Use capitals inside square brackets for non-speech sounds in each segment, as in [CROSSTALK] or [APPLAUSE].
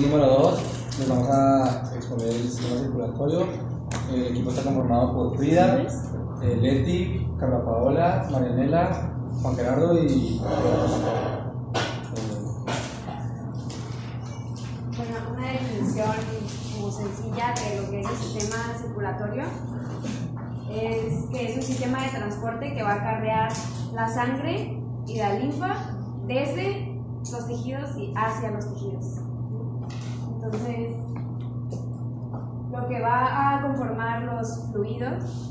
número 2 les vamos a exponer el sistema circulatorio. El equipo está conformado por Frida, eh, Leti, Carla Paola, Marianela, Juan Gerardo y... Bueno, una definición como sencilla de lo que es el sistema circulatorio es que es un sistema de transporte que va a acarrear la sangre y la linfa desde los tejidos y hacia los tejidos. Entonces, lo que va a conformar los fluidos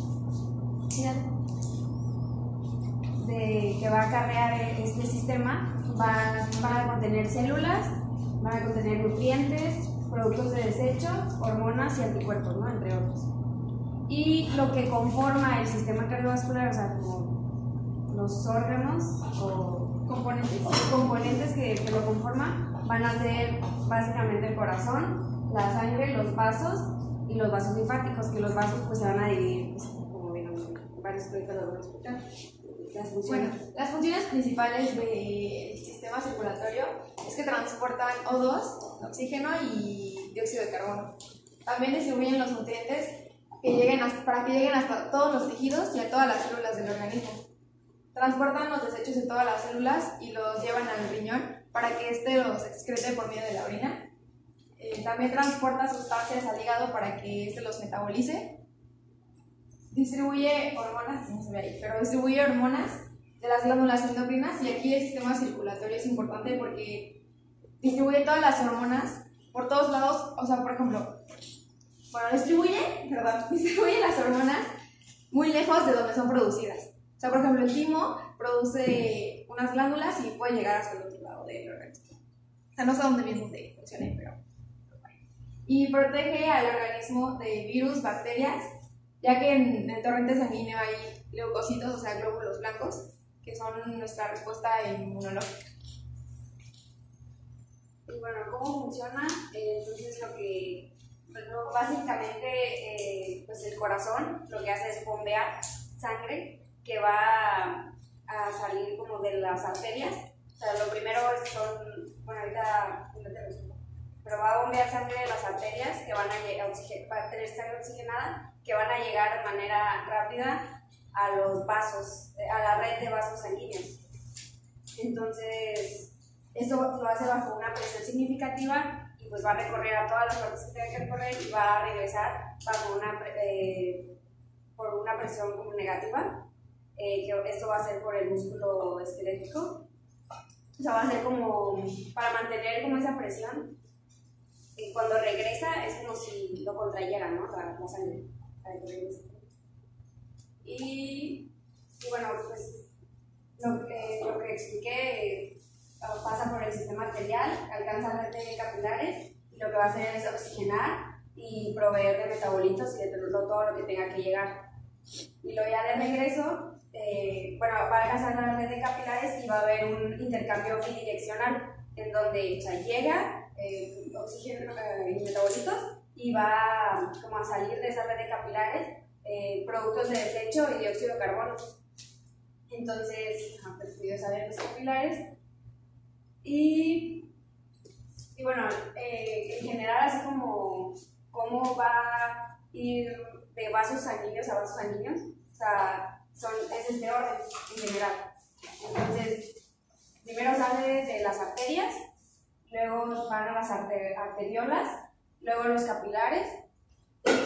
que va a acarrear este sistema van, a contener células, van a contener nutrientes, productos de desecho, hormonas y anticuerpos, ¿no? entre otros. Y lo que conforma el sistema cardiovascular, o sea, como los órganos o componentes, que lo conforman, van a ser básicamente el corazón, la sangre, los vasos y los vasos linfáticos, que los vasos pues se van a dividir, pues, como vieron, varios proyectos lo van a explicar. Las funciones. Bueno, las funciones principales del sistema circulatorio es que transportan O2, oxígeno y dióxido de carbono. También distribuyen los nutrientes que lleguen para que lleguen hasta todos los tejidos y a todas las células del organismo. Transportan los desechos en todas las células y los llevan al riñón para que éste los excrete por medio de la orina. Eh, también transporta sustancias al hígado para que éste los metabolice distribuye hormonas, no se ve ahí, pero distribuye hormonas de las glándulas endocrinas y aquí el sistema circulatorio es importante porque distribuye todas las hormonas por todos lados, o sea, por ejemplo, bueno, distribuye, perdón, [LAUGHS] distribuye las hormonas muy lejos de donde son producidas. O sea, por ejemplo, el timo produce unas glándulas y puede llegar hasta el del organismo. O sea, no sé dónde mismo te funcione, pero... Y protege al organismo de virus, bacterias ya que en el torrente sanguíneo hay leucocitos, o sea, glóbulos blancos, que son nuestra respuesta inmunológica. Y bueno, ¿cómo funciona? Eh, entonces lo que, bueno, básicamente, eh, pues el corazón lo que hace es bombear sangre que va a salir como de las arterias. O sea, lo primero son, bueno, ahorita pero va a bombear sangre de las arterias que van a llegar, va a tener sangre oxigenada, que van a llegar de manera rápida a los vasos, eh, a la red de vasos sanguíneos. Entonces, esto lo hace bajo una presión significativa y pues va a recorrer a todas las partes que tenga que recorrer y va a regresar bajo una, eh, por una presión como negativa, eh, que esto va a ser por el músculo esquelético. O sea, va a ser como para mantener como esa presión. Y cuando regresa es como si lo contrayera, ¿no? La, la sangre. para que regrese. Y, y bueno, pues lo que, lo que expliqué eh, pasa por el sistema arterial, alcanza la red de capilares y lo que va a hacer es oxigenar y proveer de metabolitos y de todo lo que tenga que llegar. Y luego ya de regreso, eh, bueno, va a alcanzar la red de capilares y va a haber un intercambio bidireccional en donde sea, llega eh, oxígeno eh, y metabolitos y va como a salir de esa red de capilares eh, productos de desecho y dióxido de carbono. Entonces, ajá, pues fluidos abiertos capilares. Y, y bueno, eh, en general, así como cómo va a ir de vasos sanguíneos a vasos sanguíneos, o sea, son, es este orden en general. Entonces, primero sale de las arterias, luego van a las arte- arteriolas, luego los capilares,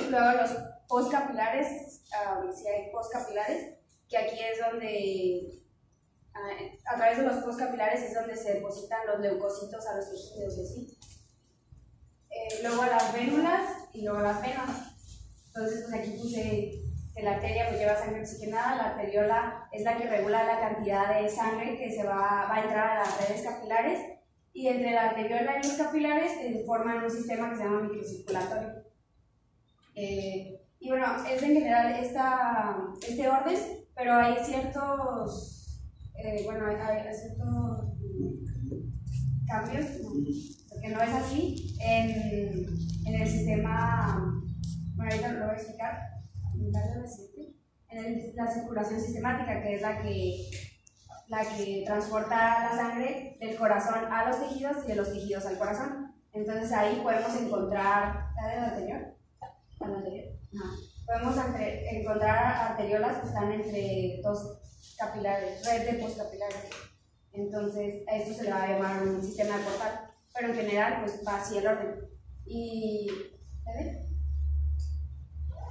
luego los postcapilares, ah, si hay postcapilares, que aquí es donde, ah, a través de los postcapilares es donde se depositan los leucocitos a los tejidos y así. Eh, luego las vénulas y luego las venas. Entonces, pues aquí puse que la arteria pues lleva sangre oxigenada, la arteriola es la que regula la cantidad de sangre que se va, va a entrar a las redes capilares y entre la arteriola y los capilares eh, forman un sistema que se llama microcirculatorio. Eh, y bueno, es en general esta, este orden, pero hay ciertos, eh, bueno, hay, hay ciertos cambios, porque no es así en, en el sistema, bueno, ahorita lo voy a explicar, en el- la circulación sistemática, que es la que, la que transporta la sangre del corazón a los tejidos y de los tejidos al corazón. Entonces ahí podemos encontrar, ¿la del anterior? ¿La anterior? No. Podemos encontrar arteriolas que están entre dos capilares, red de postcapilares. Entonces a esto se le va a llamar un sistema de portal, pero en general pues va así el orden. Y,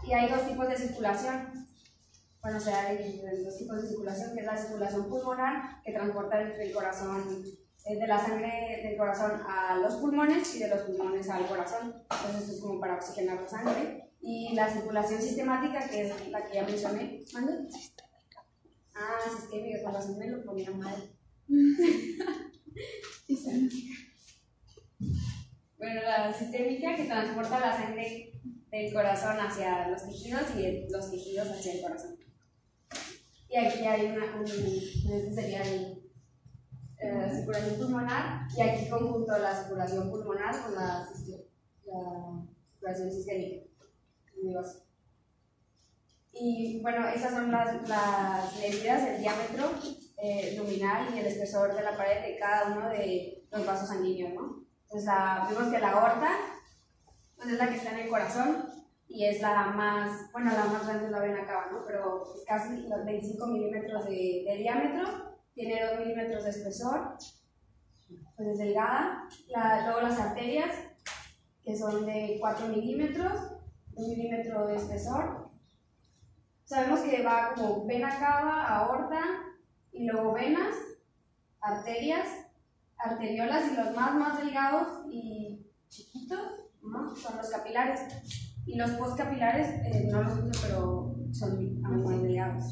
y hay dos tipos de circulación. Bueno, o sea, hay dos tipos de circulación, que es la circulación pulmonar, que transporta el corazón de la sangre del corazón a los pulmones y de los pulmones al corazón. Entonces esto es como para oxigenar la sangre. Y la circulación sistemática, que es la que ya mencioné. ¿Mande? Ah, sistémica, con razón me lo ponía mal. [LAUGHS] bueno, la sistémica que transporta la sangre del corazón hacia los tejidos y los tejidos hacia el corazón. Y aquí hay una, un, este sería el eh, circulación pulmonar y aquí conjunto la circulación pulmonar con la, la circulación sistémica. Y bueno, esas son las, las medidas del diámetro eh, luminal y el espesor de la pared de cada uno de los vasos sanguíneos, ¿no? Entonces la, vemos que la aorta pues es la que está en el corazón y es la más, bueno, la más grande es la vena cava, ¿no? Pero es casi los 25 milímetros de, de diámetro tiene 2 milímetros de espesor, pues es delgada. luego las arterias, que son de 4 milímetros, 1 milímetro de espesor. Sabemos que va como vena cava, aorta, y luego venas, arterias, arteriolas, y los más, más delgados y chiquitos son los capilares. Y los postcapilares, eh, no los uso, pero son más delgados.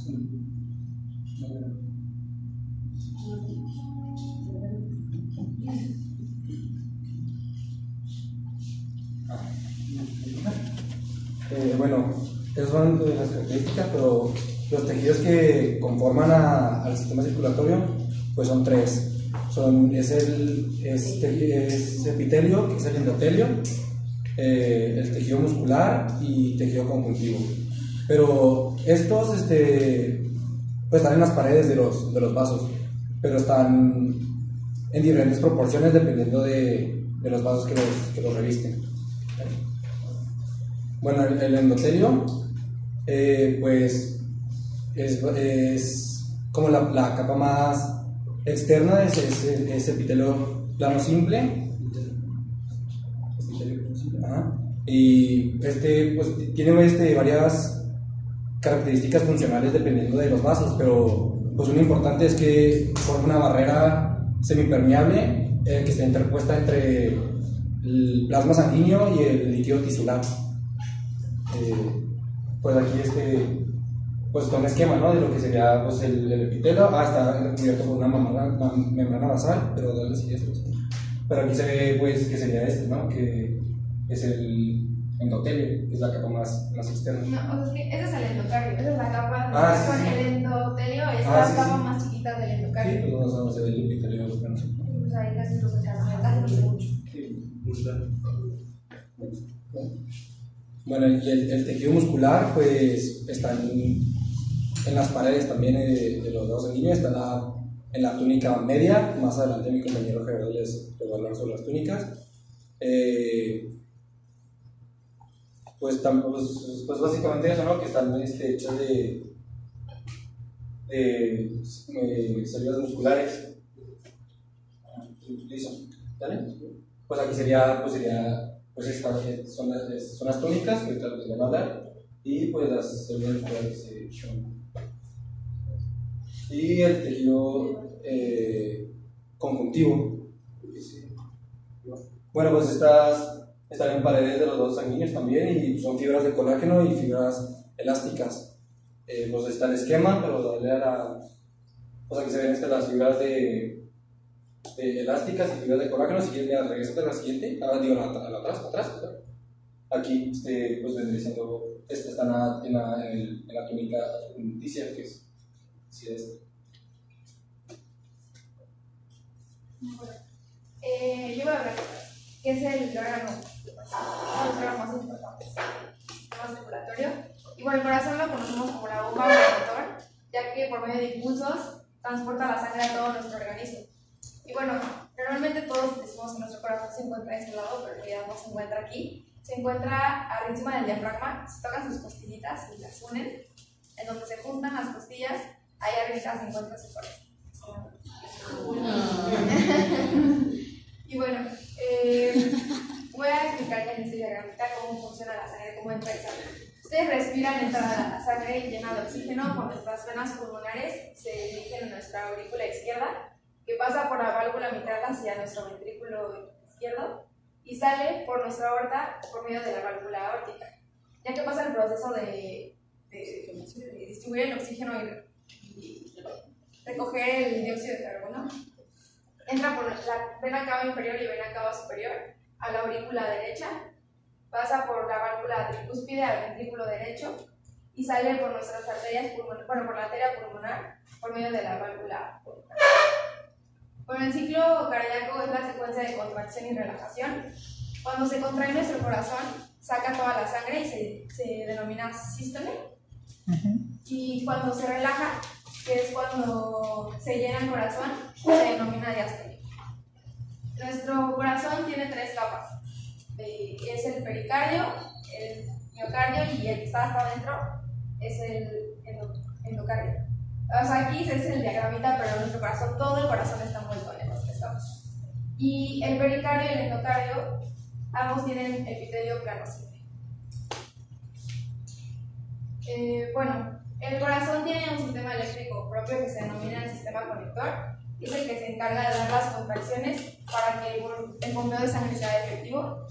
Eh, bueno, esas son las características, pero los tejidos que conforman al sistema circulatorio, pues son tres. Son, es el es, epitelio, que es el endotelio, eh, el tejido muscular y tejido conjuntivo. Pero estos este, pues están en las paredes de los, de los vasos, pero están en diferentes proporciones dependiendo de, de los vasos que los, que los revisten. Bueno, el, endotelio, eh, pues es, es como la, la, capa más externa, es, es, epitelio plano simple. Y este, pues, tiene este, varias características funcionales dependiendo de los vasos, pero pues una importante es que forma una barrera semipermeable eh, que está interpuesta entre el plasma sanguíneo y el líquido tisular. Eh, pues aquí este, pues con esquema, ¿no? De lo que sería pues el, el epitelio, ah, está cubierto por una membrana, membrana basal, pero. Pero aquí se ve pues que sería este, ¿no? Que es el endotelio, que es la capa más, más externa. No, o sea, ese es el endocardio, esa es la capa, ah, con el endotelio es ah, la capa más chiquita del endocardio. Sí, pues vamos a ver el epitelio, no sé. Pues ahí casi los casi mucho. Sí, bueno, y el, tejido muscular, pues, está en, las paredes también eh, de, los dos sanguíneos, está en la, en la, túnica media. Más adelante mi compañero Gerardo les, va a hablar sobre las túnicas. Eh, pues, pues, pues, básicamente eso, ¿no? Que están este, hechas de, de eh, células musculares. Listo. ¿Dale? Pues aquí sería, pues sería pues estas son las, son las tónicas, que ahorita les voy a hablar, y pues las células musculares se Y el tejido eh, conjuntivo. Bueno, pues estas están en paredes de los dos sanguíneos también y son fibras de colágeno y fibras elásticas. Eh, pues está el esquema, pero darle a la. Pues aquí se ven estas las fibras de eh, elásticas y fibras de colágeno. Si quieres, regresate a la siguiente. Ahora digo, a la, atrás, atrás. Aquí, este, pues vendría siendo, esta está en la, en la, en la túnica adventicia, que es así este. Eh, yo voy a hablar qué es el órgano, más el circulatorio. Y bueno, el corazón lo conocemos como la bomba del motor, ya que por medio de impulsos transporta la sangre a todo nuestro organismo. Y bueno, Normalmente todos decimos que nuestro corazón se encuentra de este lado, pero en realidad no se encuentra aquí. Se encuentra arriba del diafragma, se tocan sus costillitas y las unen, en donde se juntan las costillas, ahí arriba se encuentra su corazón. [LAUGHS] y bueno, eh, [LAUGHS] voy a explicar en este diagramita cómo funciona la sangre, cómo entra y sale. Ustedes respiran, entra la sangre llena de oxígeno por nuestras venas pulmonares, se dirigen a nuestra aurícula izquierda, que pasa por la válvula mitral hacia nuestro ventrículo izquierdo y sale por nuestra aorta por medio de la válvula aórtica. Ya que pasa el proceso de, distribuir el oxígeno y, recoger el dióxido de carbono, entra por la vena cava inferior y vena cava superior a la aurícula derecha, pasa por la válvula tricúspide al ventrículo derecho y sale por nuestras arterias pulmonares, bueno, por la arteria pulmonar por medio de la válvula pulmonar. Bueno, el ciclo cardíaco es la secuencia de contracción y relajación. Cuando se contrae nuestro corazón, saca toda la sangre y se, se denomina sístole. Y cuando se relaja, que es cuando se llena el corazón, se denomina diástole. Nuestro corazón tiene tres capas. Eh, es el pericardio, el miocardio y el que está hasta adentro es el endocardio. O sea, aquí es el diagramita, pero nuestro corazón, todo el corazón está envuelto en los tres Y el pericardio y el endocardio, ambos tienen epitelio plano eh, bueno, el corazón tiene un sistema eléctrico propio que se denomina el sistema conector, y es el que se encarga de dar las contracciones para que el bombeo de sangre sea efectivo.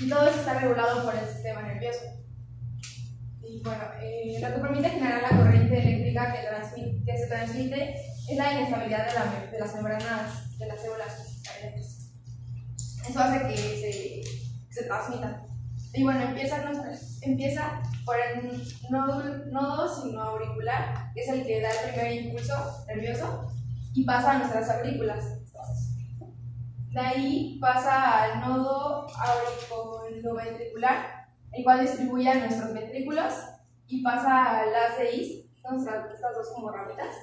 Y todo eso está regulado por el sistema nervioso. Y bueno, eh, lo que permite generar la corriente eléctrica que, que se transmite es la inestabilidad de, la, de, las membranas de las células Eso hace que se, se transmitan. Y bueno, empieza, empieza por el nodo, nodo auricular, que es el que da el primer impulso nervioso, y pasa a nuestras aurículas. De ahí pasa al nodo auriculoventricular, el cual distribuye a nuestros ventrículos y pasa a las seis, son estas dos como ramitas,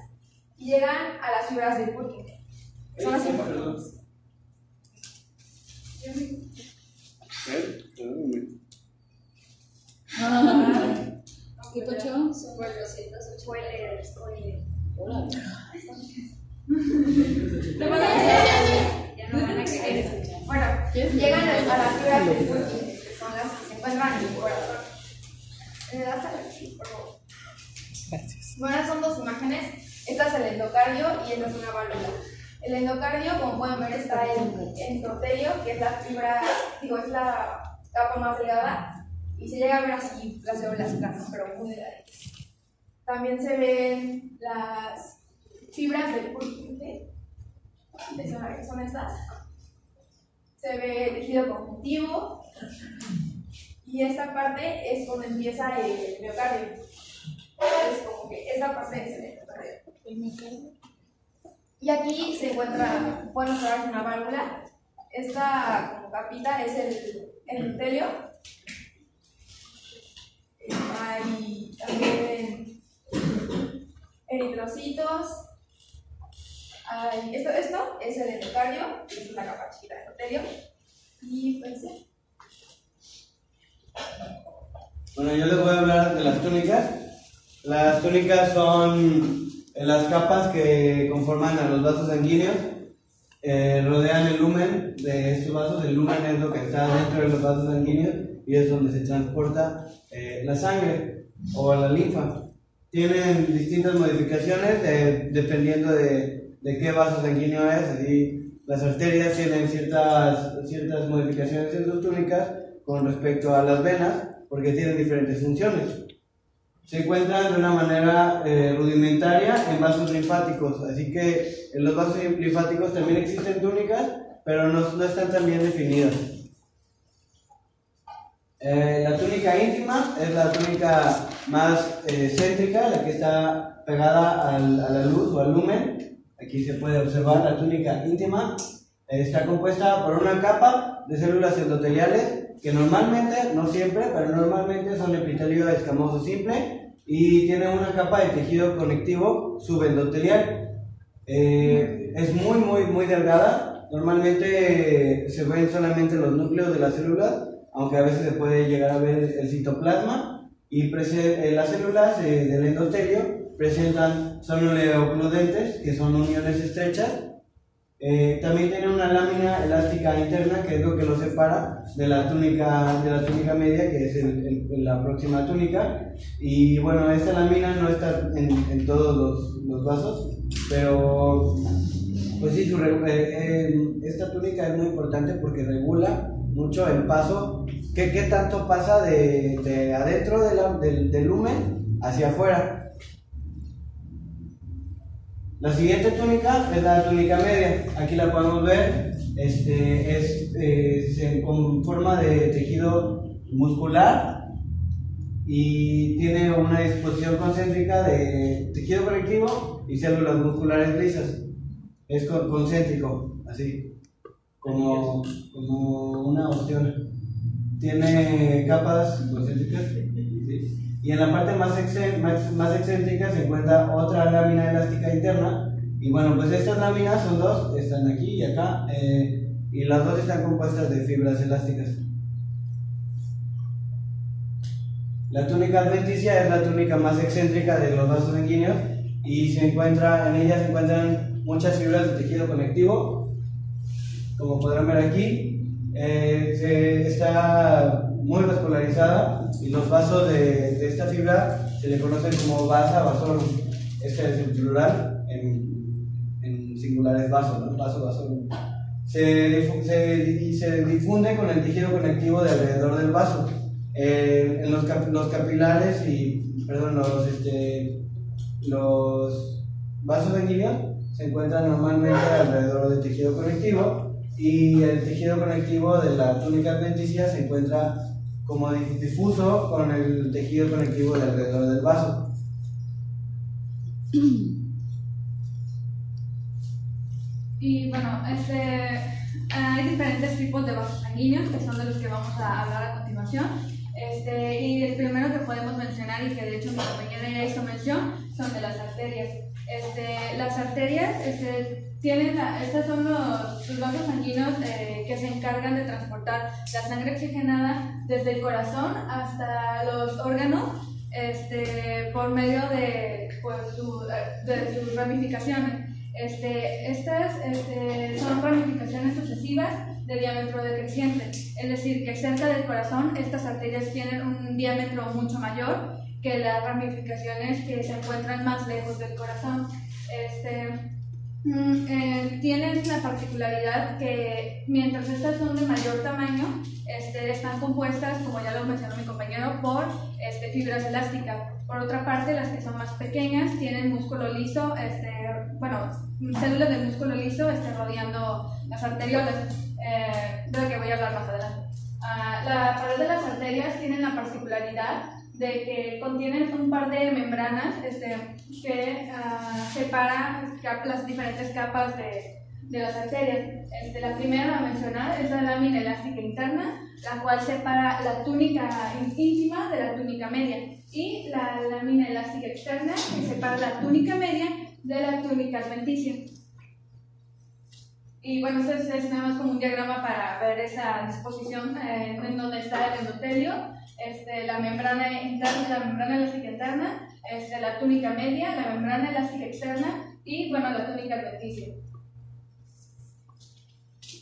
y llegan a las fibras del Purkinje. Son las importantes. ¿Qué pacho? Spoiler, spoiler. Hola. Ya no van a querer escuchar. Bueno, llegan a las fibras del Purkinje son las que se encuentran en el corazón. ¿Me das aquí, por favor? Gracias. Bueno, son dos imágenes. Esta es el endocardio y esta es una válvula. El endocardio, como pueden ver, está en endotelio, que es la fibra, digo, es la capa más delgada, y se llega a ver así las células planas, pero muy delgaditas. También se ven las fibras del Purkinje, son estas. Se ve el tejido conjuntivo, y esta parte es donde empieza el miocardio. Es como que esta parte es el miocardio. ¿El miocardio? Y aquí se encuentra, bueno, observar una válvula. Esta como capita es el, el endotelio. También eritrocitos. Esto, esto es el endocardio, es la capa chiquita del endotelio. Y pues bueno, yo les voy a hablar de las túnicas. Las túnicas son las capas que conforman a los vasos sanguíneos, eh, rodean el lumen de estos vasos. El lumen es lo que está dentro de los vasos sanguíneos y es donde se transporta eh, la sangre o la linfa. Tienen distintas modificaciones eh, dependiendo de, de, qué vaso sanguíneo es. Así, las arterias tienen ciertas, ciertas modificaciones en sus túnicas con respecto a las venas porque tienen diferentes funciones. Se encuentran de una manera eh, rudimentaria en vasos linfáticos, así que en los vasos linfáticos también existen túnicas, pero no, no están tan bien definidas. Eh, la túnica íntima es la túnica más eh, céntrica, la que está pegada al, a la luz o al lumen. Aquí se puede observar la túnica íntima. está compuesta por una capa de células endoteliales que normalmente, no siempre, pero normalmente son epitelio escamoso simple y tiene una capa de tejido conectivo subendotelial. Eh, es muy, muy, muy delgada normalmente se ven solamente los núcleos de la célula, aunque a veces se puede llegar a ver el citoplasma, y eh, las células eh, del endotelio presentan, son oleocludentes, que son uniones estrechas, eh, también tiene una lámina elástica interna que es lo que lo separa de la túnica, de la túnica media, que es el- el- la próxima túnica. Y bueno, esta lámina no está en, en todos los, los vasos, pero pues sí, su eh, eh, esta túnica es muy importante porque regula mucho el paso, qué, qué tanto pasa de, de adentro del, del lumen hacia afuera. La siguiente túnica es la túnica media. Aquí la podemos ver. Este, es eh, con forma de tejido muscular y tiene una disposición concéntrica de tejido conectivo y células musculares lisas. Es con- concéntrico, así, como, como una opción. Tiene capas concéntricas. Y en la parte más, excé- más, más excéntrica se encuentra otra lámina elástica interna. Y bueno, pues estas láminas son dos, están aquí y acá. eh, y las dos están compuestas de fibras elásticas. La túnica adventicia es la túnica más excéntrica de los vasos sanguíneos y se encuentra, en ella se encuentran muchas fibras de tejido conectivo, como podrán ver aquí. Eh, se- está muy vascularizada y los vasos de, de esta fibra se le conocen como vasa vasorum. Este es el plural, en, en singular es vaso, ¿no? Vaso vasorum. Se, se, se difunde con el tejido conectivo de alrededor del vaso. Eh, en los, cap- los capilares y, perdón, los, este, los vasos sanguíneos se encuentran normalmente alrededor del tejido conectivo y el tejido conectivo de la túnica adventicia se encuentra como dif- difuso con el tejido conectivo de alrededor del vaso. Y bueno, este, hay diferentes tipos de vasos sanguíneos que son de los que vamos a hablar a continuación. Este, y el primero que podemos mencionar y que de hecho mi compañera ya hizo mención son de las arterias. Este, las arterias este, tienen la- son los, los vasos sanguíneos eh, que se encargan de transportar la sangre oxigenada desde el corazón hasta los órganos este, por medio de, pues, su- de sus ramificaciones. Estas son ramificaciones sucesivas de diámetro decreciente, es decir, que cerca del corazón estas arterias tienen un diámetro mucho mayor que las ramificaciones que se encuentran más lejos del corazón. Este, mm, eh, tienen la particularidad que mientras estas son de mayor tamaño, este, están compuestas, como ya lo mencionó mi compañero, por este, fibras elásticas. Por otra parte, las que son más pequeñas tienen músculo liso, este, bueno, células de músculo liso este, rodeando las arteriolas, eh, de lo que voy a hablar más adelante. Ah, la pared de las arterias tienen la particularidad de que contienen un par de membranas este, que ah, separan las diferentes capas de, de las arterias. Este, la primera a mencionar es la lámina elástica interna, la cual separa la túnica íntima de la túnica media, y la lámina elástica externa, que separa la túnica media de la túnica adventicia. Y bueno, este es, es nada más como un diagrama para ver esa disposición eh, en donde está el endotelio, este, la membrana interna, la membrana elástica interna, este, la túnica media, la membrana elástica externa y bueno, la túnica adventicia.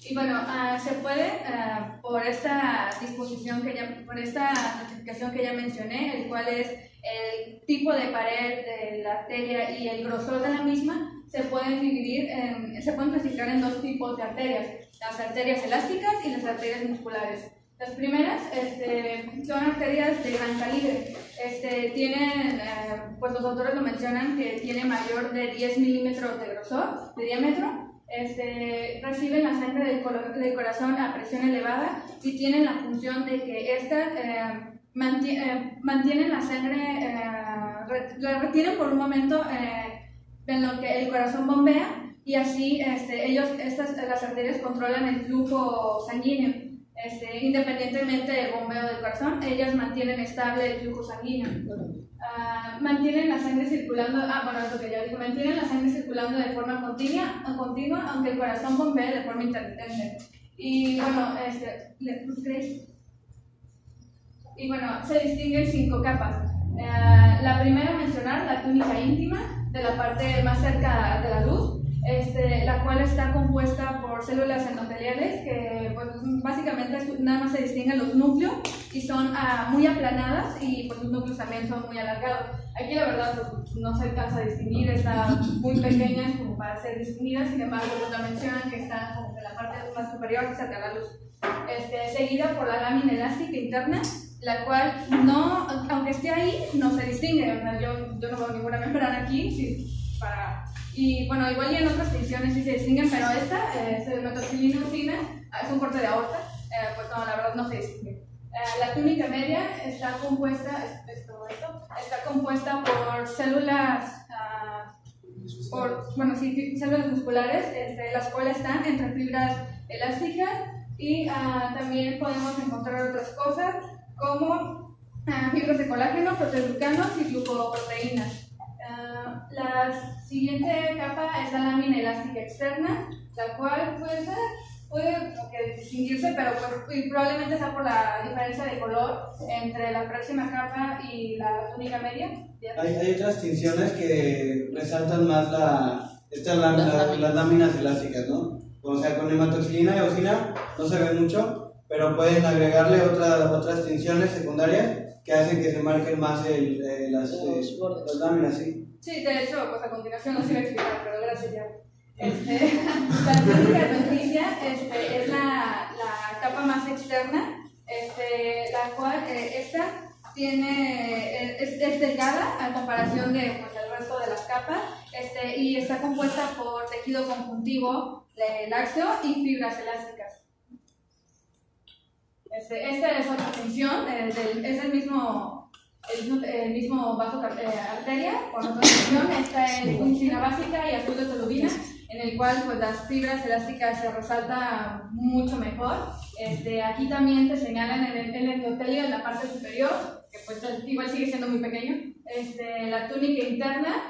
Y bueno, ah, se puede, ah, por esta disposición que ya, por esta clasificación que ya mencioné, el cual es el tipo de pared de la arteria y el grosor de la misma, se pueden dividir, en- se pueden clasificar en dos tipos de arterias, las arterias elásticas y las arterias musculares. Las primeras este, son arterias de gran calibre. Este, tienen, eh, pues los autores lo mencionan, que tiene mayor de 10 milímetros de grosor, de diámetro. Este, reciben la sangre del, colo- del corazón a presión elevada y tienen la función de que estas eh, manti- eh, mantienen la sangre, eh, la retienen por un momento eh, en lo que el corazón bombea y así este, ellos, estas, las arterias controlan el flujo sanguíneo. Este, independientemente del bombeo del corazón, ellas mantienen estable el flujo sanguíneo. Ah, mantienen la sangre circulando, ah, bueno, es lo que ya dije, mantienen la sangre circulando de forma continua, continua aunque el corazón bombee de forma intermitente. Y bueno, este, ¿le- ¿crees? Y bueno, se distinguen cinco capas. Eh, la primera a mencionar, la túnica íntima, de la parte más cerca de la luz, este, la cual está compuesta por células endoteliales que pues, básicamente nada más se distinguen los núcleos y son ah, muy aplanadas y pues, los núcleos también son muy alargados. Aquí la verdad pues, no se alcanza a distinguir, están muy pequeñas como para ser distinguidas, sin embargo pues, la mencionan que están como que en la parte más superior cerca de la luz. Este, seguida por la lámina elástica interna, la cual no, aunque esté ahí, no se distingue. Sea, yo, yo no veo ninguna membrana aquí, sí, para, y bueno, igual y en otras funciones sí se distinguen, pero esta eh, es el metoxilina es un corte de aorta, eh, pues no, la verdad no se distingue. Eh, la túnica media está compuesta, esto, está compuesta por células, ah, por, bueno, sí, células musculares, este, las cuales están entre fibras elásticas y ah, también podemos encontrar otras cosas como ah, fibras de colágeno, proteoglucanos y glucoproteínas. La siguiente capa es la lámina elástica externa, la cual puede, ser- puede que distinguirse, pero pues, probablemente sea por la diferencia de color entre la próxima capa y la túnica media. Hay, hay otras tinciones que resaltan más la, estas Las la- láminas. las láminas elásticas, ¿no? O sea, con hematoxilina y eosina no se ve mucho, pero pueden agregarle otra- otras tinciones secundarias que hacen que se marquen más el, las, Los eh, bordes. las láminas, sí. Sí, de hecho, pues a continuación no se iba a explicar, pero gracias ya. Este, [LAUGHS] la túnica adventicia este, es la, la capa más externa, este, la cual eh, esta tiene, eh, es, es delgada a comparación de, pues, del resto de las capas este, y está compuesta por tejido conjuntivo, eh, lácteo y fibras elásticas. Este, esta es otra función, eh, del- es el mismo, el, mismo- el mismo vaso eh, arteria, con otra función, esta es función básica y azul de tolubina, en el cual pues, las fibras elásticas se resaltan mucho mejor. Este, aquí también te señalan el, el endotelio en la parte superior, que pues igual sigue siendo muy pequeño, este, la túnica interna,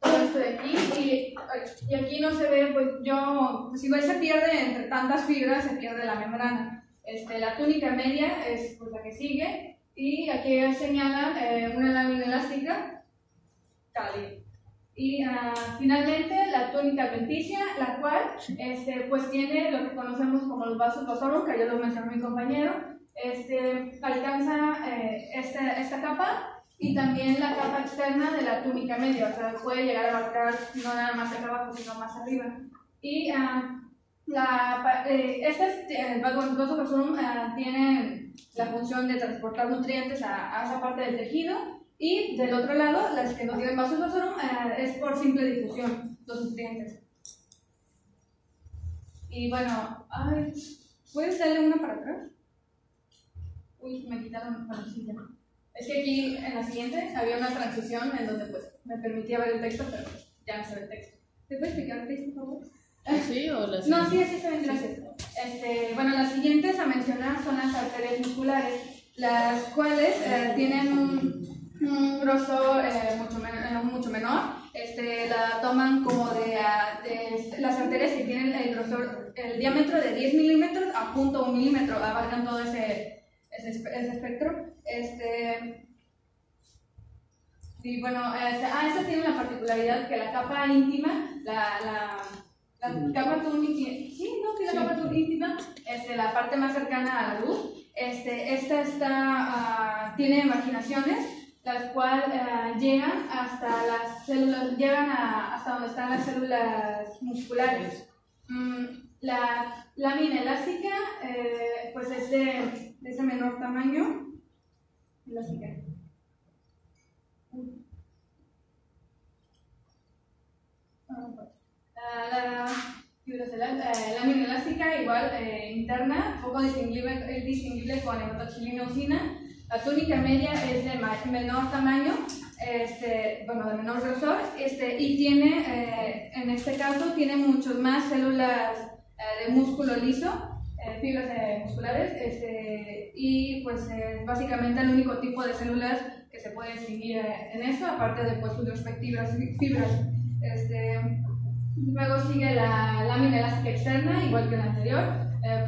todo esto de aquí, y, y aquí no se ve, pues yo, pues igual se pierde entre tantas fibras, se pierde la membrana. Este, la túnica media es pues, la que sigue, y aquí señalan eh, una lámina elástica cálida. Y ah, finalmente la túnica adventicia, la cual este, pues tiene lo que conocemos como los vasos vasorum, que ya lo mencionó mi compañero, este, alcanza eh, esta, esta capa y también la capa externa de la túnica media, o sea, puede llegar a abarcar no nada más acá abajo, sino más arriba. Y ah, la, eh, estas, eh, los vasos vasorum ah, tienen la función de transportar nutrientes a, a esa parte del tejido y del otro lado, las que no tienen vasos eh, es por simple difusión, los nutrientes. Y bueno, ay, ¿puedes darle una para atrás? Uy, me quitaron, sí, ya. Es que aquí en la siguiente había una transición en donde pues me permitía ver el texto, pero ya no se ve el texto. ¿Te puedes explicar el texto, por favor? ¿Sí o las No, sí, así se ven, gracias. Este, bueno, las siguientes a mencionar son las arterias musculares, las cuales eh, tienen un, un grosor eh, mucho, men- eh, mucho menor. Este, la toman como de, ah, de las arterias que tienen el grosor, el diámetro de 10 milímetros a punto un milímetro, abarcan todo ese, ese, ese espectro. Este, y bueno, este, ah, esta tiene la particularidad que la capa íntima, la, la, la capa túnica, sí, no, tiene la íntima, este, la parte más cercana a la luz, este, esta está, ah, tiene marginaciones, las cuales ah, llegan hasta las células, llegan a- hasta donde están las células musculares. Mm, la lámina elástica, eh, pues es de, de ese menor tamaño, elástica. Ah, la fibras elá- eh, lámina elástica, igual eh, interna, poco distinguible, es distinguible con hematoxilina eosina. La túnica media es de menor tamaño, este, bueno, de menor grosor, este, y tiene, eh, en este caso, tiene muchas más células eh, de músculo liso, eh, fibras eh, musculares este, y pues básicamente el único tipo de células que se puede distinguir en eso, aparte de pues, sus respectivas fibras. Este, luego sigue la lámina elástica externa, igual que la anterior, eh,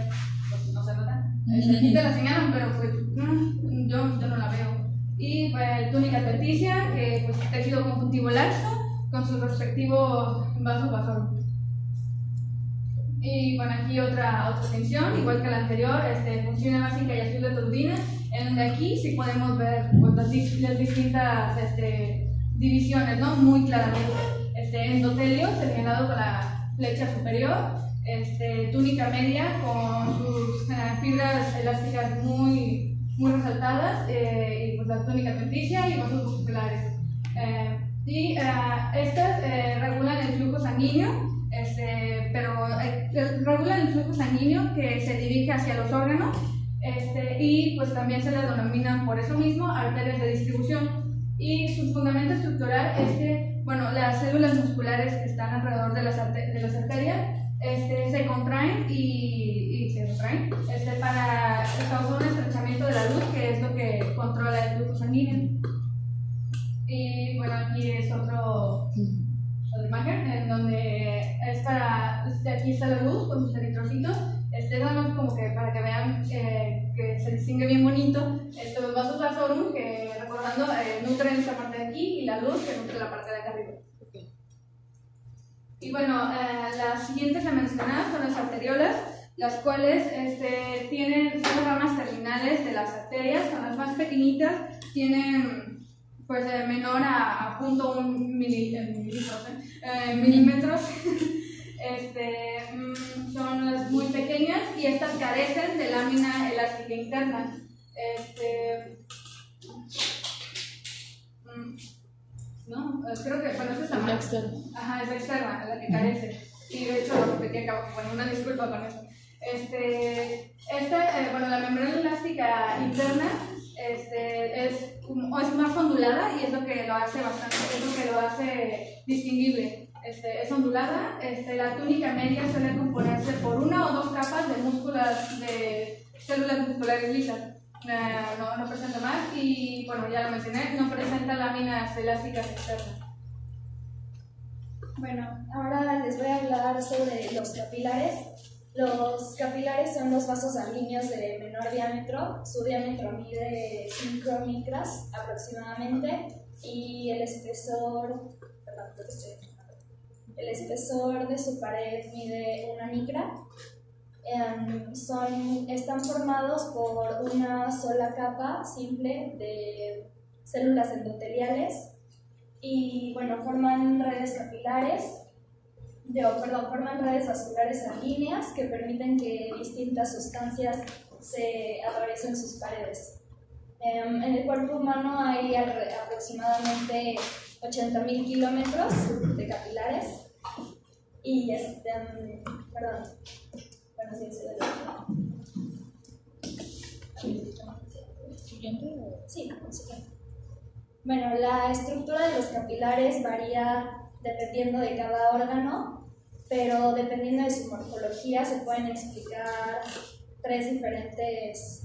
pues no se nota. Aquí te la señalan, pero pues yo, yo no la veo. Y pues, túnica adventicia, que pues tejido conjuntivo laxo, con su respectivo vaso vasor. Y bueno, aquí otra, otra tensión, igual que la anterior, este, función básica y azul de turbina, en donde aquí sí podemos ver pues, las, las distintas este, divisiones, ¿no? Muy claramente. Este, endotelio, señalado con la flecha superior, este, túnica media con sus eh, fibras elásticas muy, muy resaltadas, eh, y pues la túnica adventicia y vasos musculares. Eh, y estas regulan el flujo sanguíneo, este, pero regulan el flujo sanguíneo que se dirige hacia los órganos este, y pues también se les denominan por eso mismo arterias de distribución. Y su fundamento estructural es que, bueno, las células musculares que están alrededor de las, de las arterias este, se contraen y, y se contraen este, para causar un estrechamiento de la luz, que es lo que controla el flujo sanguíneo. Y bueno, aquí es otro, otra imagen en donde es para, aquí está la luz con sus eritrocitos, este, más como que para que vean eh, que se distingue bien bonito, este, los vasos vasorum que recordando eh, nutren esta parte de aquí y la luz que nutre la parte de acá arriba. Y bueno, eh, las siguientes a mencionar son las arteriolas, las cuales este, tienen son ramas terminales de las arterias, son las más pequeñitas, tienen pues eh, menor a, a punto un mili- eh, mililitros, eh, milímetros. [LAUGHS] este, mm, son las muy pequeñas y estas carecen de lámina elástica interna. Este, mm, no, Eh, creo que, bueno, esa es la más- externa. Ajá, es la externa, la que carece. Y de hecho lo repetí acá, bueno, una disculpa con eso. Este, esta, eh, bueno, la membrana elástica interna este, es, es más ondulada y es lo que lo hace bastante, es lo que lo hace distinguible. Este, es ondulada, este, la túnica media suele componerse por una o dos capas de músculas, de células musculares lisas. Eh, no, no presenta más y, bueno, ya lo mencioné, no presenta láminas elásticas externas. Bueno, ahora les voy a hablar sobre los capilares. Los capilares son los vasos sanguíneos de menor diámetro. Su diámetro mide 5 micras aproximadamente y el espesor, el espesor de su pared mide una micra. Em, son, están formados por una sola capa simple de células endoteliales y bueno, forman redes capilares, de, perdón, forman redes vasculares sanguíneas que permiten que distintas sustancias se atraviesen sus paredes. Em, en el cuerpo humano hay aproximadamente 80.000 kilómetros de capilares y este, em, perdón, bueno, sí, sí, ¿Siguiente o- Sí. Bueno, la estructura de los capilares varía dependiendo de cada órgano, pero dependiendo de su morfología se pueden explicar tres diferentes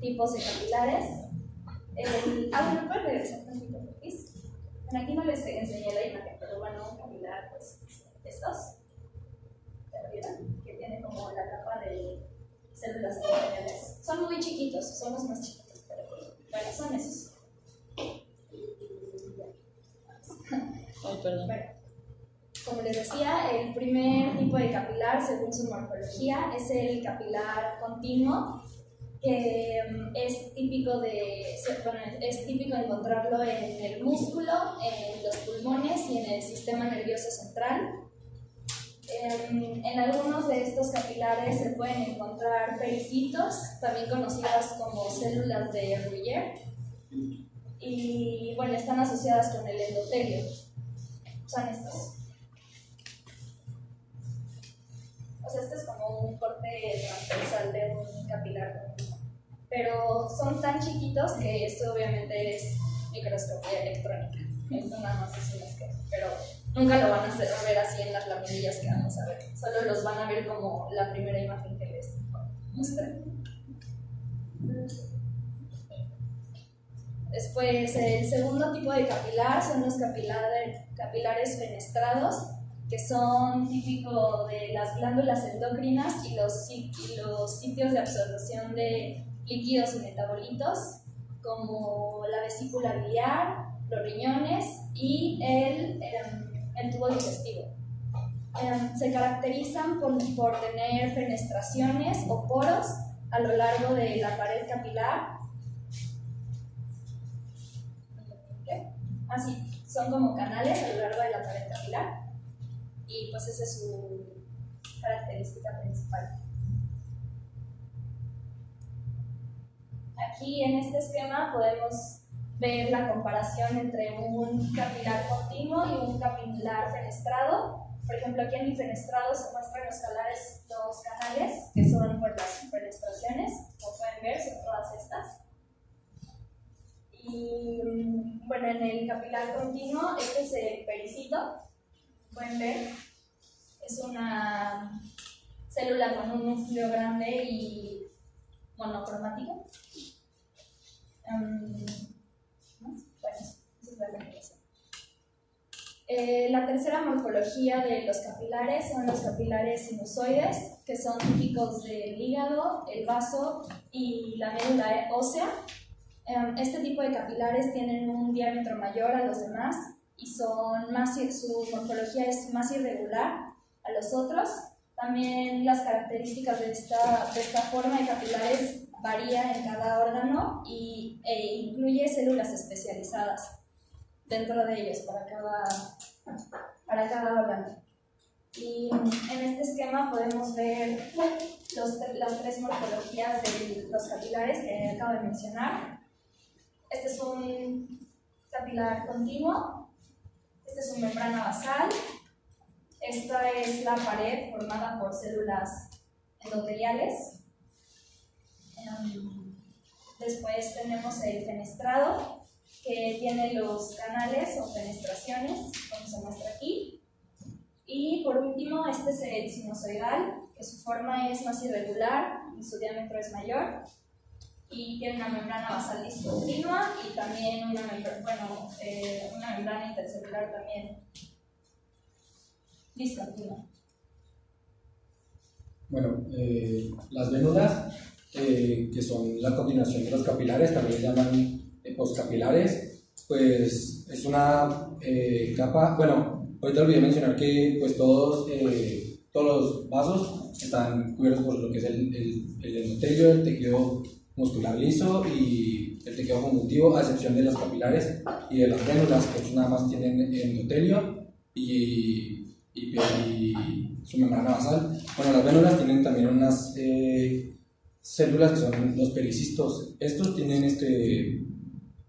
tipos de capilares. El, ah, bueno, ¿puedes regresar un? Bueno, aquí no les enseñé la imagen, pero bueno, un capilar, pues, estos. Que tiene como la capa de células endoteliales. Son muy chiquitos, son los más chiquitos, pero bueno, son esos. Ay, perdón. Bueno, como les decía, el primer tipo de capilar, según su morfología, es el capilar continuo, que mm, es típico de, bueno, es típico encontrarlo en el músculo, en los pulmones y en el sistema nervioso central. En, en algunos de estos capilares se pueden encontrar pericitos, también conocidas como células de Bruyère, y bueno, están asociadas con el endotelio. Son estos. Sea, este es como un corte transversal de un capilar. Pero son tan chiquitos que esto obviamente es microscopía electrónica. Esto nada más es un esquema. Pero nunca lo van a hacer- ver así en las laminillas que vamos a ver. Solo los van a ver como la primera imagen que les muestre. Después, el segundo tipo de capilar son los capilares fenestrados, que son típicos de las glándulas endocrinas y los, los sitios de absorción de líquidos y metabolitos, como la vesícula biliar, los riñones y el, el, tubo digestivo. Em, se caracterizan por, por tener fenestraciones o poros a lo largo de la pared capilar. Así, son como canales a lo largo de la pared capilar y pues esa es su característica principal. Aquí en este esquema podemos ver la comparación entre un capilar continuo y un capilar fenestrado. Por ejemplo, aquí en mi fenestrado se muestran los canales, dos canales, que son por las fenestraciones, como pueden ver, son todas estas. Y mm, bueno, en el capilar continuo, este es el pericito, pueden ver, es una célula con un núcleo grande y monocromático. Um, la. Eh, la tercera morfología de los capilares son los capilares sinusoides, que son típicos del hígado, el vaso y la médula ósea. Em, este tipo de capilares tienen un diámetro mayor a los demás y son más, su morfología es más irregular a los otros. También las características de esta, de esta forma de capilares varían en cada órgano y, e incluye células especializadas dentro de ellos para cada, para cada órgano. Y en este esquema podemos ver los, las tres morfologías de los capilares que acabo de mencionar. Este es un capilar continuo, este es una membrana basal, esta es la pared formada por células endoteliales. Em, después tenemos el fenestrado, que tiene los canales o fenestraciones, como se muestra aquí. Y por último, este es el sinusoidal, que su forma es más irregular y su diámetro es mayor y tiene una membrana basal discontinua y también una, bueno, eh, una membrana intercelular también discontinua. Bueno, eh, las vénulas, eh, que son la continuación de los capilares, también se llaman poscapilares, pues es una capa, bueno, ahorita olvidé mencionar que pues todos, todos los vasos están cubiertos por lo que es el, el, el endotelio, el tejido muscular liso y el tejido conjuntivo, a excepción de las capilares y de las vénulas, que nada más tienen endotelio y, y, su membrana basal. Bueno, las vénulas tienen también unas eh, células que son los pericistos. Estos tienen este,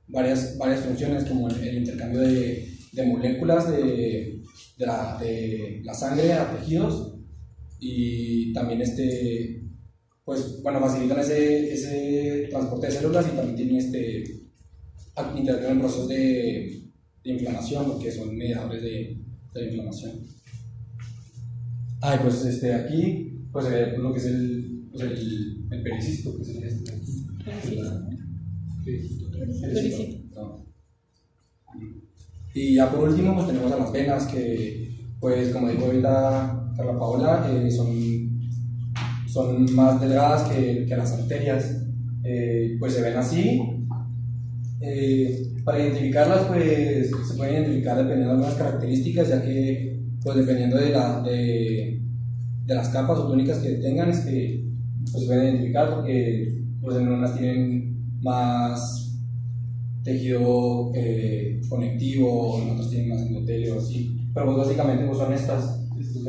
varias, varias funciones, como el, intercambio de, de moléculas de, de, la, de la sangre a tejidos y también este pues bueno, facilitan ese, ese transporte de células y también tienen este, interacción en procesos de, de inflamación, porque son mediadores de, de la inflamación. Ah, pues este, aquí pues, eh, lo que es el, pues, el, el pericisto, que es el este. Pericisto. Y ya por último, pues tenemos a las venas, que, pues como dijo ahorita Carla Paola, eh, son son más delgadas que, que las arterias, eh, pues se ven así. Eh, para identificarlas, pues se pueden identificar dependiendo de algunas características, ya que, pues dependiendo de, la, de, de las capas o túnicas que tengan, es que pues, se pueden identificar porque pues, en unas tienen más tejido eh, conectivo, en otras tienen más endotelio, así. Pero pues básicamente pues, son estas, estas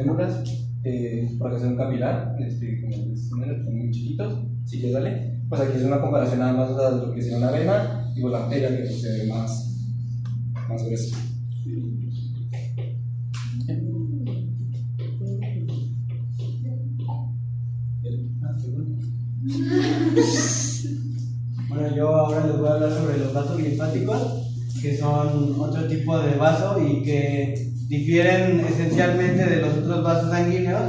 eh, un capilar, este, como son muy chiquitos, si quieres dale, pues aquí es una comparación nada más de lo que sería una vena y la arteria que se ve más, más gruesa. Bueno, yo ahora les voy a hablar sobre los vasos linfáticos, que son otro tipo de vaso y que difieren esencialmente de los otros vasos sanguíneos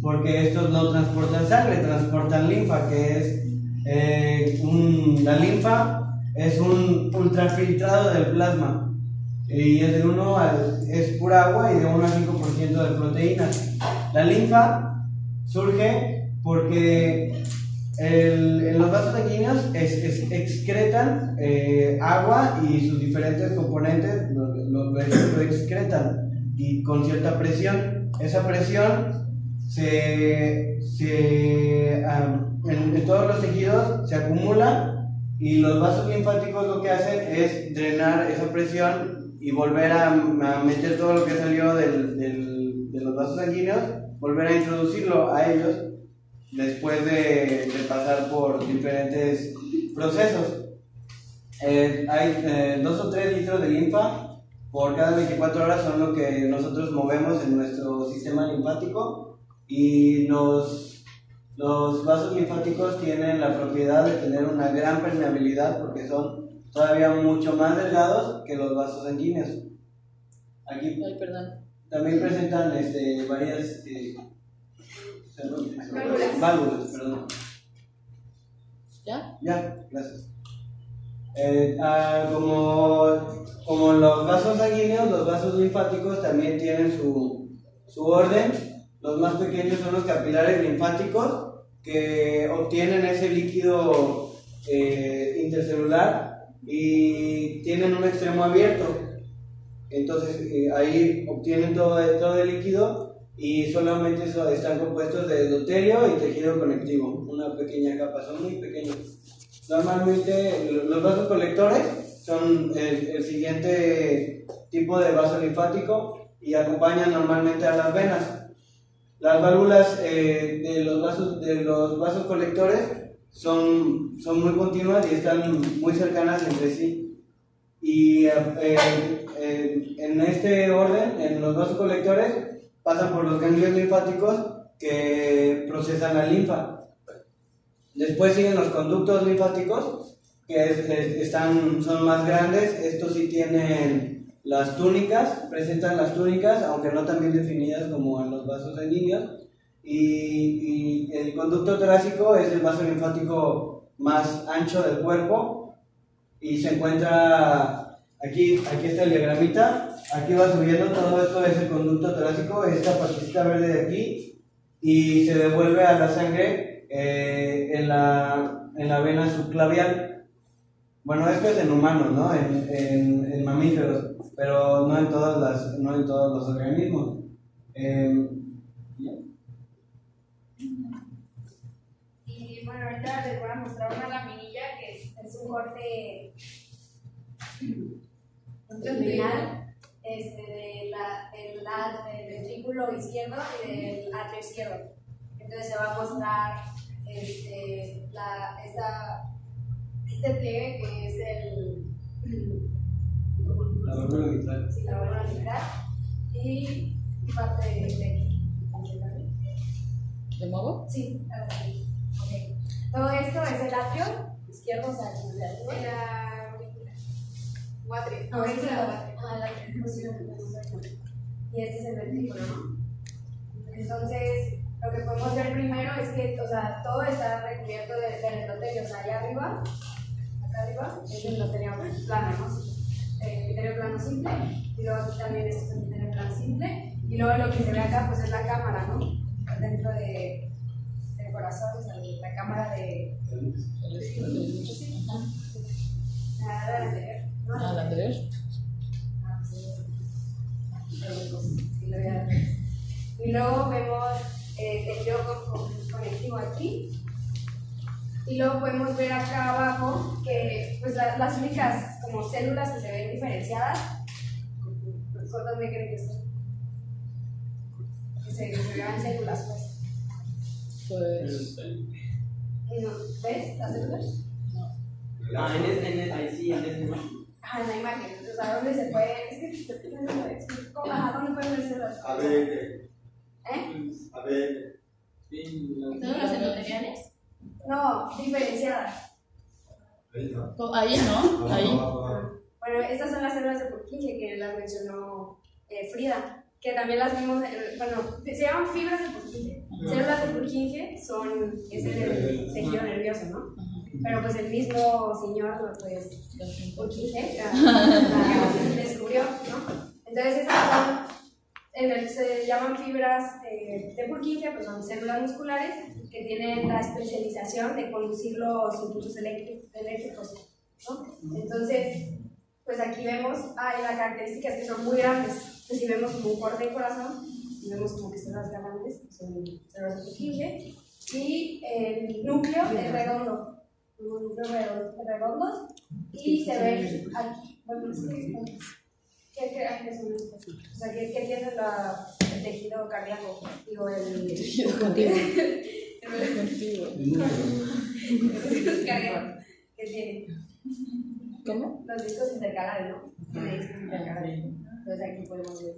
porque estos no transportan sangre, transportan linfa, que es eh, un- la linfa es un ultrafiltrado del plasma y es de 1 al, es pura agua y de 1 al 5% de proteínas. La linfa surge porque el- en los vasos sanguíneos excretan eh, agua y sus diferentes componentes lo, lo- lo excretan y con cierta presión. Esa presión se, se, am, en, en todos los tejidos se acumula y los vasos linfáticos lo que hacen es drenar esa presión y volver a, a meter todo lo que salió del- del- de los vasos sanguíneos, volver a introducirlo a ellos después de, de pasar por diferentes procesos. Eh, hay eh, dos o tres litros de linfa por cada 24 horas son lo que nosotros movemos en nuestro sistema linfático y los, los vasos linfáticos tienen la propiedad de tener una gran permeabilidad porque son todavía mucho más delgados que los vasos sanguíneos. Aquí Ay, perdón. también presentan este, varias eh, Válvulas. válvulas, perdón. ¿Ya? Ya, gracias. Eh, ah, como, como los vasos sanguíneos, los vasos linfáticos también tienen su, su orden. Los más pequeños son los capilares linfáticos que obtienen ese líquido eh, intercelular y tienen un extremo abierto. Entonces eh, ahí obtienen todo, todo el líquido y solamente so- están compuestos de endotelio y tejido conectivo, una pequeña capa, son muy pequeños. Normalmente lo- los vasos colectores son el, el siguiente tipo de vaso linfático y acompañan normalmente a las venas. Las válvulas eh, de, los vasos, de los vasos colectores son, son muy continuas y están muy cercanas entre sí. Y eh, eh, en este orden, en los vasos colectores, pasan por los ganglios linfáticos que procesan la linfa. Después siguen los conductos linfáticos, que es- es- están, son más grandes. Estos sí tienen las túnicas, presentan las túnicas, aunque no tan bien definidas como en los vasos sanguíneos. Y, y el conducto torácico es el vaso linfático más ancho del cuerpo y se encuentra aquí, aquí está el diagramita, aquí va subiendo, todo esto es el conducto torácico, esta partecita verde de aquí, y se devuelve a la sangre eh, en, la, en la vena subclavial. Bueno, esto es en humanos, ¿no? En, en, en mamíferos, pero no en, todas las, no en todos los organismos. Em. Y bueno, ahorita les voy a mostrar una laminilla que es, es un corte longitudinal este, del, del ventrículo izquierdo y del atrio izquierdo. Entonces se va a mostrar este, la, esta, este pliegue que es el, La válvula mitral. sí, la válvula mitral y parte de, de aquí. ¿De nuevo? Sí, así. Ok. Todo esto es el atrio izquierdo, o sea, el de arriba. La auricular. O atrio. No, este es el Auricular. atrio. Ah, el atrio. No. Y este es el ventrículo, ¿no? Entonces, lo que podemos ver primero es que, o sea, todo está recubierto de, del endotelio. O sea, allá arriba, acá arriba, es el endotelio plano, ¿no? El endotelio plano simple. Y luego aquí también es el endotelio plano simple. Y luego lo que se ve acá, pues es la cámara, ¿no? Dentro de, del corazón, o sea, la cámara de. La anterior. ¿no? Ah, la anterior. Ah, pues sí. Y luego vemos eh, con- con- conectivo aquí. Y luego podemos ver acá abajo que pues, la- las únicas como células que se ven diferenciadas, ¿con dónde creen que están? Que se, que se vean células, pues. Pues. No, ¿Ves las células? Ah, en ese, en ese, ahí sí, en ese. Ah, en la imagen. Entonces, ¿a dónde se puede? Es que no. ¿Cómo? ¿A dónde pueden ver células? A ver, ¿Eh? a ver. ¿Células endoteliales? No, diferenciadas. Oh, Ahí, ¿no? Ahí. Bueno, estas son las células de Purkinje que las mencionó eh, Frida, que también las vimos, en- bueno, se llaman fibras de Purkinje. Células de Purkinje son, es el tejido nervioso, ¿no? Pero pues el mismo señor, pues, Purkinje, [LAUGHS] ah, descubrió, ¿no? Entonces esas son, en el- se llaman fibras eh, de Purkinje, pues son células musculares que tienen la especialización de conducir los impulsos eléctri- eléctricos, ¿no? Entonces, pues aquí vemos, ah, y la característica es que son muy grandes. Entonces, si vemos como un corte de corazón, y vemos como que células grandes, son células de Purkinje, y el núcleo es redondo, núcleo redondo, redondo, y se ve aquí, bueno, ¿qué crean que son estos? O sea, ¿qué, qué tiene la, el tejido cardíaco? Digo, el [LAUGHS] tejido contigo. el tejido cardíaco, ¿qué tiene? ¿Cómo? Los discos intercalares, ¿no? Tiene discos intercalares. Entonces aquí podemos ver.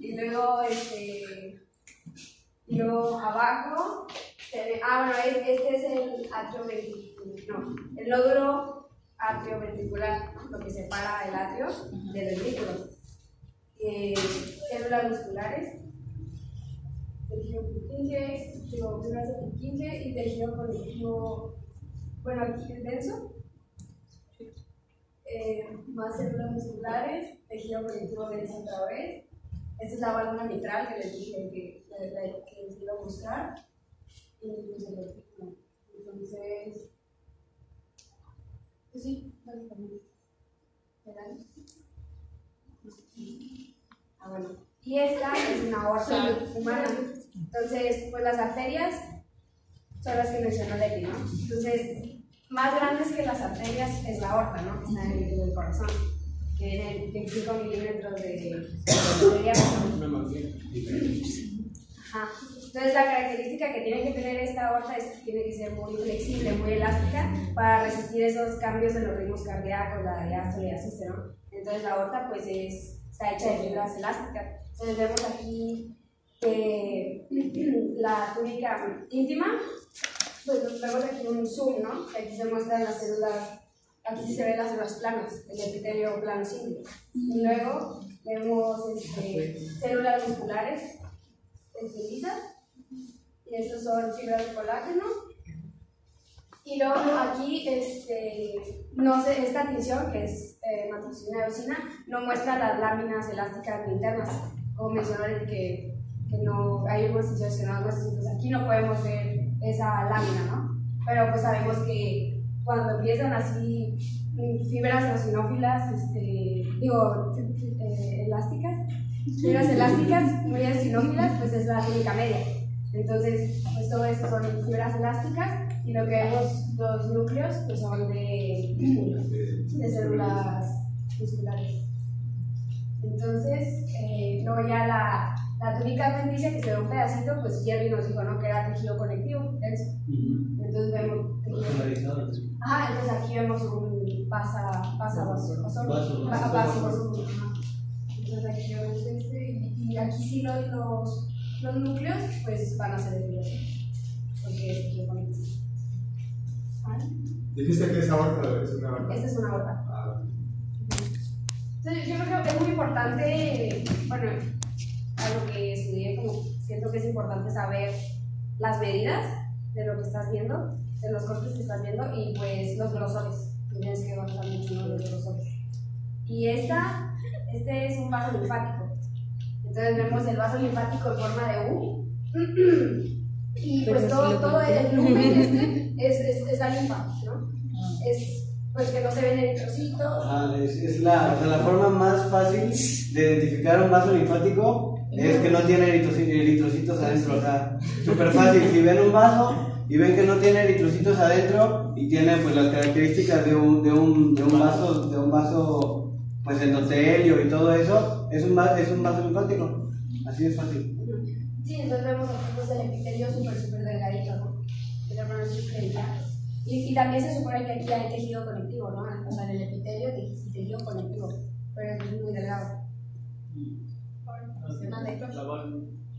y luego, este. Y luego abajo. se ve- ah, bueno, es- este es el atrio. No, el nódulo atrioventricular, ¿no? lo que separa el atrio del ventrículo. Eh, células musculares. Tejido Purkinje, de Purkinje y tejido conectivo bueno, aquí el denso, eh, más células musculares, tejido conectivo denso otra vez. Esta es la válvula mitral que les dije que, la- que les iba a mostrar. Y pues el ventrículo. Pues sí. Ah, bueno. Y esta es una aorta humana. Entonces, pues las arterias son las que mencionó Leti, ¿no? Entonces, más grandes que las arterias es la aorta, ¿no? Que está en el, en el corazón, que tiene 25 milímetros de, de diámetro. Ajá. Entonces, la característica que tiene que tener esta aorta es que tiene que ser muy flexible, muy elástica, para resistir esos cambios en los ritmos cardíacos, la diástole y asiste, ¿no? Entonces, la aorta, pues, es, está hecha de fibras elásticas. Entonces, vemos aquí que [CLEARS THROAT] la túnica íntima pues vemos aquí un zoom, ¿no? Aquí se muestran las células, aquí sí se ven las células planas, el epitelio plano simple. Y luego vemos este, células musculares lisas, y estas son fibras de colágeno. Y luego aquí, este, no sé, esta tinción, que es eh, matricina eosina, no muestra las láminas elásticas internas, como mencionó el que, que no, hay algunas tinciones que no las muestran, entonces aquí no podemos ver esa lámina, ¿no? Pero pues sabemos que cuando empiezan así fibras eosinófilas, este, digo, fibras elásticas muy eosinófilas, pues es la túnica media. Entonces, pues todo esto son fibras elásticas y lo que vemos, los núcleos, pues son de, de células musculares. Entonces, eh, luego ya la, la túnica que se ve un pedacito, pues Jerry nos dijo, ¿no? Que era tejido conectivo, denso. Entonces vemos tejido Ah, entonces aquí vemos un pasa, pasa vaso, vaso, Vaso, va- vaso, vaso, vaso, ajá. Entonces vemos este y, y aquí sí los, los, los núcleos pues van a ser de fibra, porque es conectivo. ¿Vale? Dijiste que es aorta, es una aorta. Esta es una aorta. Ah, Entonces, yo creo que es muy importante, bueno, algo que estudié, como siento que es importante saber las medidas de lo que estás viendo, de los cortes que estás viendo y pues los grosores. Tienes que bajar mucho los grosores. Y esta, este es un vaso linfático. Entonces vemos el vaso linfático en forma de U. [CLEARS THROAT] Y pues todo, todo el lumen [LAUGHS] este es, es, es la linfa, ¿no? Es pues que no se ven eritrocitos, Ajá, es, es la, o sea, la forma más fácil de identificar un vaso linfático es que no tiene eritroci- eritrocitos adentro. O sea, súper fácil. Si ven un vaso y ven que no tiene eritrocitos adentro y tiene pues las características de un, de un, de un vaso, de un vaso pues endotelio y todo eso, es un, es un vaso linfático. Así es fácil. Sí, entonces vemos aquí pues el epitelio súper, súper delgadito, ¿no? El hermano. Y, y también se supone que aquí hay tejido conectivo, ¿no? O sea, en el epitelio hay tejido conectivo, pero es muy delgado.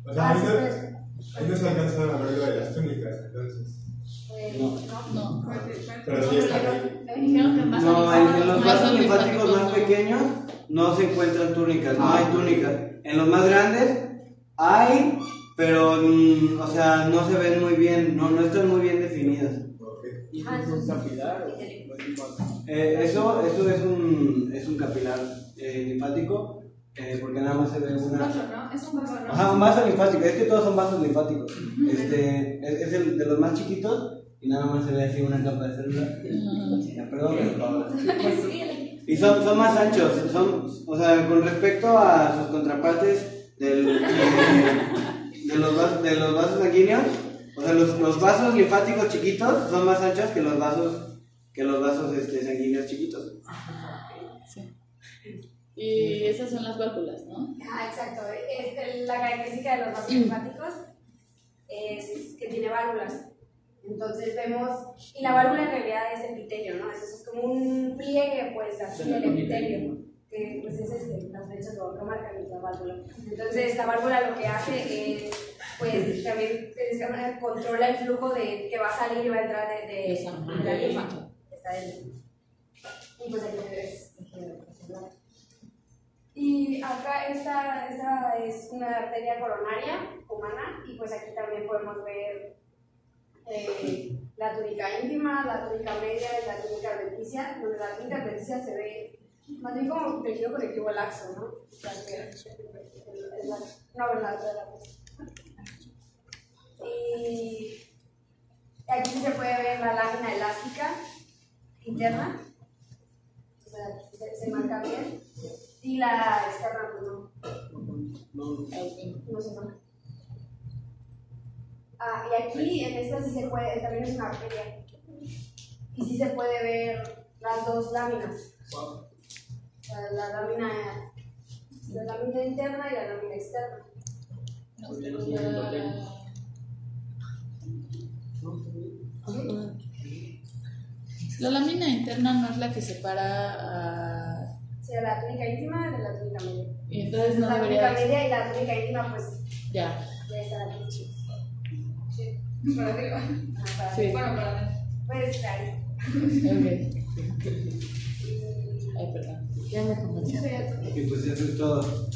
Sea, Ah, ahí no, pues, se alcanza a ver de las túnicas, entonces. No. no. Pero sí está ahí. Dijeron que en vaso No, en, los vasos linfáticos más no. pequeños no se encuentran túnicas, no hay túnicas. En los más grandes Hay, pero, mm, o sea, no se ven muy bien, no, no están muy bien definidas. ¿Y eso es un capilar o? Eh, eso, eso es un, es un capilar eh, linfático, eh, porque nada más se ve Es un una... vaso, ¿no? Es un vaso, ¿no? Ajá, un vaso linfático, es que todos son vasos linfáticos. Este, es, es el de los más chiquitos y nada más se ve así una capa de célula. Ya, Perdón, pero Paola. Y son, son más anchos, son, o sea, con respecto a sus contrapartes del, de, de los, vas- de los vasos sanguíneos, o sea, los, los vasos linfáticos chiquitos son más anchos que los vasos, que los vasos este, sanguíneos chiquitos. Sí. Y esas son las válvulas, ¿no? Ah, exacto. La característica de los vasos linfáticos es que tiene válvulas. Entonces vemos, y la válvula en realidad es epitelio, ¿no? Es, es como un pliegue, pues, así del epitelio, que pues es este, las flechas lo, lo marcan en la válvula. Entonces la válvula lo que hace es, pues, también de esta manera controla el flujo de que va a salir y va a entrar de, de, De la linfa. Y pues aquí celular. Y acá esta, esta es una arteria coronaria humana y pues aquí también podemos ver eh, la túnica íntima, la túnica media y la túnica adventicia, donde la túnica adventicia se ve más bien como un tejido conectivo laxo, ¿no? O sea, que el- el- la- no, la la- Y aquí se puede ver la lámina elástica interna, o sea, se, se marca bien, y la externa, pues no. No se marca. Ah, y aquí en esta sí se puede, también es una arteria. Y sí se puede ver las dos láminas. Sea, la lámina, la lámina interna y la lámina externa. La lámina interna no es la que separa a... Sea, la túnica íntima de la túnica media. Y entonces no la debería... túnica media y la túnica íntima, pues Ya, ya está la pinche. Para arriba. Bueno. Puedes estar Ay, perdón. Ya me convenció. Y pues eso todo.